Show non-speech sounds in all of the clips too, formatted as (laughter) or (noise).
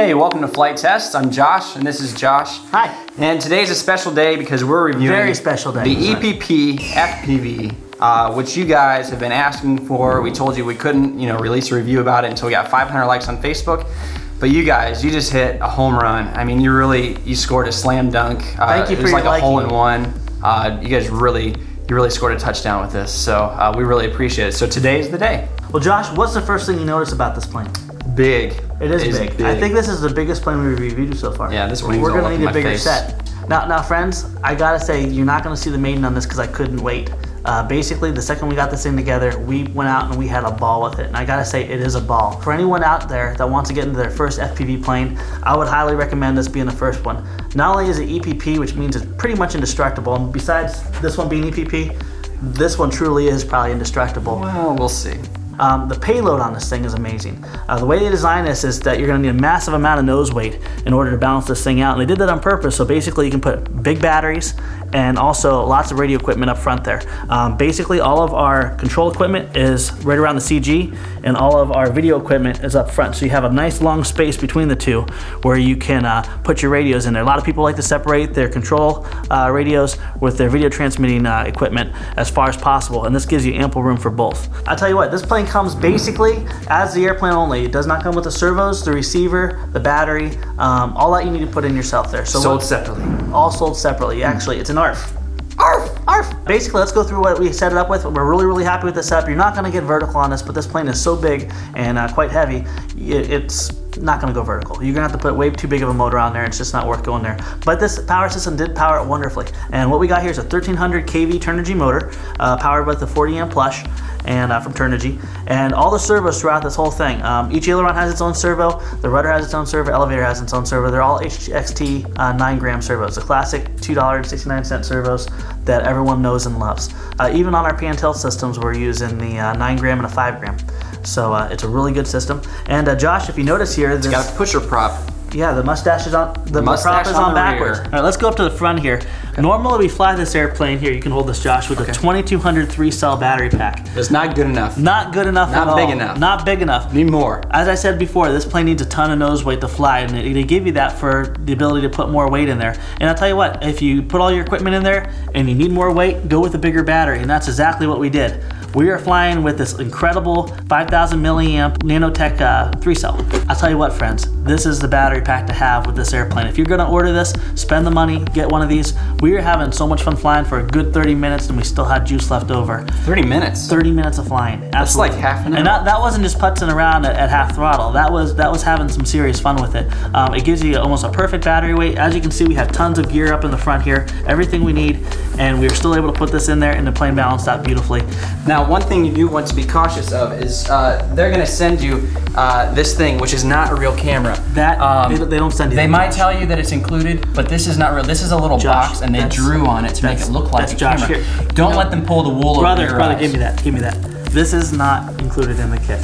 Hey, welcome to Flite Test. I'm Josh, and this is Josh. Hi. And today's a special day because we're reviewing Very special day. the EPP FPV, uh, which you guys have been asking for. We told you we couldn't, you know, release a review about it until we got 500 likes on Facebook. But you guys, you just hit a home run. I mean, you really, you scored a slam dunk. Uh, Thank you for it was like a hole in one. Uh, you guys really, you really scored a touchdown with this. So uh, we really appreciate it. So today is the day. Well, Josh, what's the first thing you notice about this plane? Big. It is big. I think this is the biggest plane we've reviewed so far. Yeah, this wing's We're gonna need a bigger face. set. Now, now, friends, I gotta say, you're not gonna see the maiden on this because I couldn't wait. Uh, basically, the second we got this thing together, we went out and we had a ball with it. And I gotta say, it is a ball. For anyone out there that wants to get into their first FPV plane, I would highly recommend this being the first one. Not only is it EPP, which means it's pretty much indestructible, and besides this one being EPP, this one truly is probably indestructible. Well, we'll see. Um, the payload on this thing is amazing. Uh, the way they designed this is that you're to need a massive amount of nose weight in order to balance this thing out. And they did that on purpose. So basically, you can put big batteries and also lots of radio equipment up front there. Um, basically, all of our control equipment is right around the CG, and all of our video equipment is up front. So you have a nice long space between the two where you can uh, put your radios in there. A lot of people like to separate their control uh, radios with their video transmitting uh, equipment as far as possible, and this gives you ample room for both. I'll tell you what, this plane comes basically as the airplane only. It does not come with the servos, the receiver, the battery, um, all that you need to put in yourself there. So Sold separately. All sold separately. Actually, it's an ARF. ARF! ARF! Basically, let's go through what we set it up with. We're really, really happy with this setup. You're not going to get vertical on this, but this plane is so big and uh, quite heavy, it's not going to go vertical. You're to have to put way too big of a motor on there. It's just not worth going there. But this power system did power it wonderfully. And what we got here is a 1300 kV Turnigy motor, uh, powered with the 40 amp plush and uh, from Turnigy, and all the servos throughout this whole thing. Um, each aileron has its own servo, the rudder has its own servo, elevator has its own servo. They're all HXT uh, 9 gram servos, the classic $2.69 servos that everyone knows and loves. Uh, even on our pan tilt systems, we're using the uh, 9 gram and a 5 gram. So uh, it's a really good system. And uh, Josh, if you notice here, this, Got a pusher prop. yeah, the mustache is on. The mustache prop is on on, backwards. rear. All right, let's go up to the front here. Normally, we fly this airplane here. You can hold this, Josh, with a 2200 three cell battery pack. It's not good enough. Not good enough. Not big all. enough. Not big enough. Need more. As I said before, this plane needs a ton of nose weight to fly, and they they give you that for the ability to put more weight in there. And I'll tell you what, if you put all your equipment in there and you need more weight, go with a bigger battery, and that's exactly what we did. We are flying with this incredible 5,000 milliamp Nanotech uh, three cell. I'll tell you what, friends, this is the battery pack to have with this airplane. If you're gonna order this, spend the money, get one of these. We are having so much fun flying for a good 30 minutes, and we still had juice left over. 30 minutes. 30 minutes of flying. That's like half an hour. And that, that wasn't just putzing around at, at half throttle. That was that was having some serious fun with it. Um, it gives you almost a perfect battery weight. As you can see, we have tons of gear up in the front here, everything we need, and we were still able to put this in there, and the plane balanced out beautifully. Now, one thing you do want to be cautious of is uh, they're going to send you uh, this thing, which is not a real camera. That Um, they, they don't send you. They might tell you that it's included, but this is not real. This is a little Josh, box, and they drew on it to make it look like a Josh camera. here. Don't No. let them pull the wool over brother, your brother, eyes. give me that. Give me that. This is not included in the kit.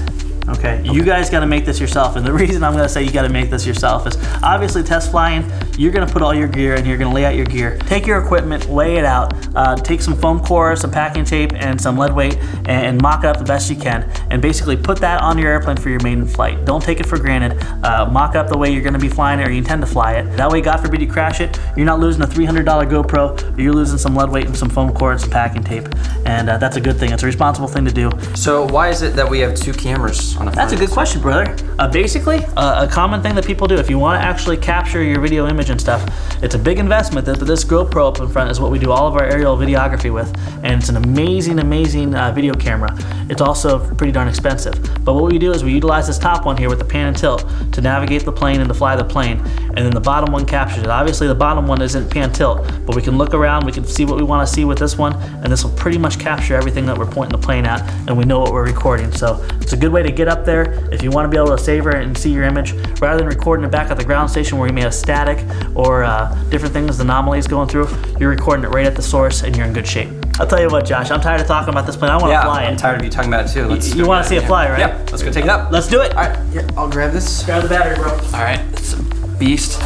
Okay, you guys got to make this yourself, and the (laughs) reason I'm going to say you got to make this yourself is obviously test flying. You're going to put all your gear and you're going to lay out your gear. Take your equipment, lay it out, uh, take some foam core, some packing tape, and some lead weight, and, and mock it up the best you can, and basically put that on your airplane for your maiden flight. Don't take it for granted. Uh, mock up the way you're going to be flying it or you intend to fly it. That way, God forbid you crash it, you're not losing a $300 GoPro. You're losing some lead weight and some foam core and some packing tape, and uh, that's a good thing. It's a responsible thing to do. So why is it that we have two cameras on the That's a good question, brother. Uh, basically, uh, a common thing that people do if you want to actually capture your video image and stuff, it's a big investment. That this GoPro up in front is what we do all of our aerial videography with, and it's an amazing, amazing uh, video camera. It's also pretty darn expensive. But what we do is we utilize this top one here with the pan and tilt to navigate the plane and to fly the plane, and then the bottom one captures it. Obviously, the bottom one isn't pan tilt, but we can look around, we can see what we want to see with this one, and this will pretty much capture everything that we're pointing the plane at, and we know what we're recording. So it's a good way to get up there if you want to be able to savor it and see your image, rather than recording it back at the ground station where you may have static or uh, different things, anomalies going through. You're recording it right at the source, and you're in good shape. I'll tell you what, Josh, I'm tired of talking about this plane. I want to Yeah, fly I'm it. tired of you talking about it too. Let's you wanna see it fly, right? Yeah, let's go take it up. Let's do it. All right, here, I'll grab this. Grab the battery, bro. All right, it's a beast.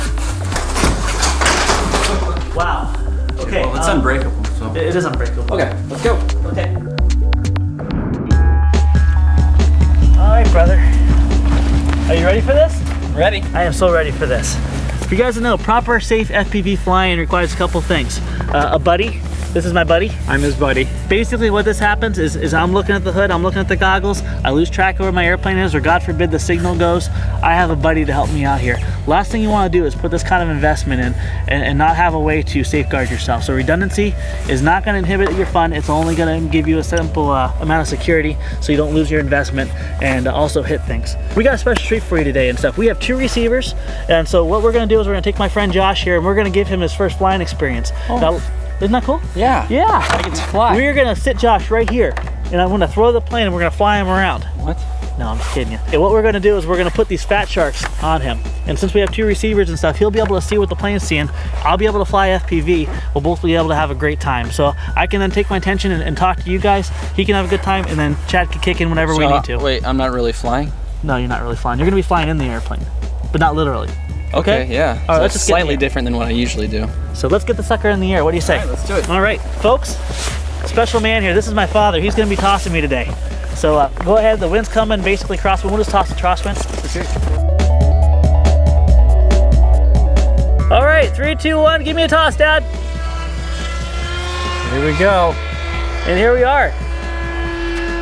Wow. Okay. Well, it's um, unbreakable, so. It it is unbreakable. Okay, let's go. Okay. Ready for this? Ready? I am so ready for this. If you guys know, proper safe FPV flying requires a couple things. Uh, a buddy, this is my buddy. I'm his buddy. Basically what this happens is, is I'm looking at the hood, I'm looking at the goggles, I lose track of where my airplane is, or God forbid the signal goes, I have a buddy to help me out here. Last thing you wanna do is put this kind of investment in and, and not have a way to safeguard yourself. So redundancy is not gonna inhibit your fun, it's only gonna give you a simple uh, amount of security so you don't lose your investment and uh, also hit things. We got a special treat for you today and stuff. We have two receivers, and so what we're gonna do is we're gonna take my friend Josh here and we're gonna give him his first flying experience. Now, isn't that cool? Yeah. Yeah. I get to fly. We're gonna sit Josh right here, and I'm gonna throw the plane and we're gonna fly him around. What? No, I'm just kidding you. And what we're gonna do is we're gonna put these FatSharks on him. And since we have two receivers and stuff, he'll be able to see what the plane's seeing. I'll be able to fly FPV. We'll both be able to have a great time. So I can then take my attention and, and talk to you guys. He can have a good time, and then Chad can kick in whenever we need to. Wait, I'm not really flying? No, you're not really flying. You're gonna be flying in the airplane, but not literally. Okay, yeah. All right, so let's it's just slightly different than what I usually do. So let's get the sucker in the air. What do you say? All right, let's do it. All right, folks. Special man here. This is my father. He's gonna be tossing me today. So uh, go ahead. The wind's coming. Basically, crosswind. We'll just toss the crosswind. All right, three, two, one. Give me a toss, Dad. Here we go. And here we are.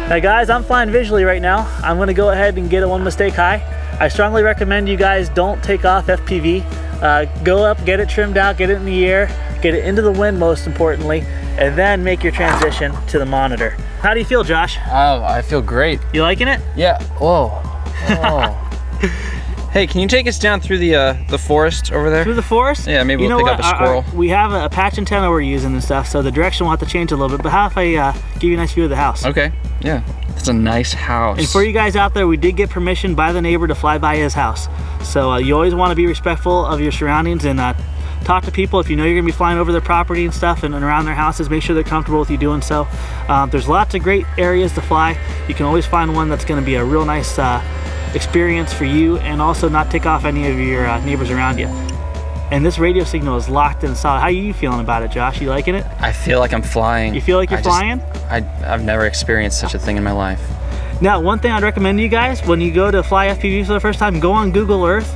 Now guys, I'm flying visually right now. I'm gonna go ahead and get a one mistake high. I strongly recommend you guys don't take off FPV. Uh, go up, get it trimmed out, get it in the air, get it into the wind most importantly, and then make your transition to the monitor. How do you feel, Josh? Oh, I feel great. You liking it? Yeah. Whoa. (laughs) Whoa. Hey, can you take us down through the uh, the forest over there? Through the forest? Yeah, maybe You we'll know pick up what? a Our- our- squirrel. we have a, a patch antenna we're using and stuff, so the direction will have to change a little bit, but how if I uh, give you a nice view of the house? Okay. Yeah. It's a nice house. And for you guys out there, we did get permission by the neighbor to fly by his house. So uh, you always want to be respectful of your surroundings and uh, talk to people if you know you're going to be flying over their property and stuff and, and around their houses. Make sure they're comfortable with you doing so. Um, there's lots of great areas to fly. You can always find one that's going to be a real nice uh, experience for you and also not take off any of your uh, neighbors around you. And this radio signal is locked in solid. How are you feeling about it, Josh? You liking it? I feel like I'm flying. You feel like you're I just- flying? I, I've never experienced such a thing in my life. Now, one thing I'd recommend to you guys when you go to fly FPV for the first time, go on Google Earth,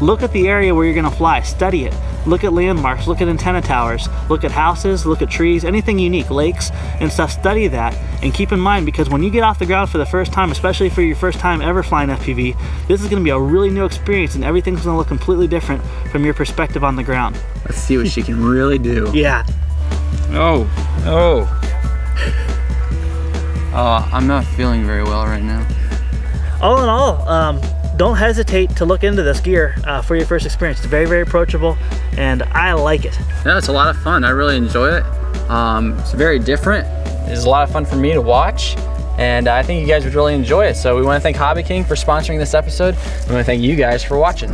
look at the area where you're gonna fly, study it. Look at landmarks, look at antenna towers, look at houses, look at trees, anything unique, lakes and stuff, study that. And keep in mind, because when you get off the ground for the first time, especially for your first time ever flying FPV, this is gonna be a really new experience and everything's gonna look completely different from your perspective on the ground. Let's see what she can really do. Yeah. Oh. Oh. Oh, I'm not feeling very well right now. all in all, um, don't hesitate to look into this gear uh, for your first experience. It's very, very approachable and I like it. Yeah, it's a lot of fun. I really enjoy it. Um, it's very different. It's a lot of fun for me to watch. And I think you guys would really enjoy it. So we want to thank Hobby King for sponsoring this episode. We want to thank you guys for watching.